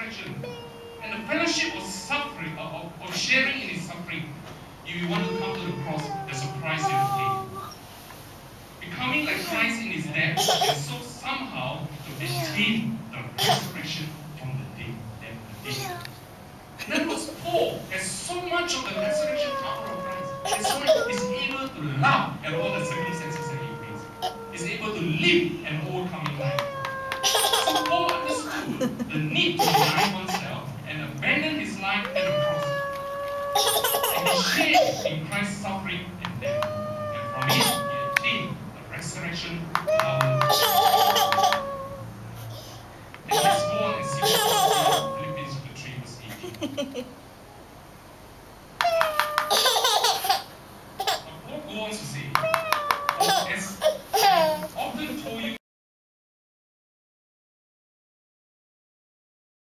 and the fellowship of suffering, of, of sharing in his suffering, if you want to come to the cross, there's a price have to. Becoming like Christ in his death, and so somehow to attain the resurrection from the dead. Dead, dead. In other words, Paul has so much of the resurrection power of Christ. And so he's able to laugh at all the circumstances that he faces. He's able to live an overcoming life. So Paul understood the need to life and cross, and shared in Christ's suffering and death. And from it, you achieve the resurrection power. Let us go and see what Philippians 3 verse 18. Paul goes to say,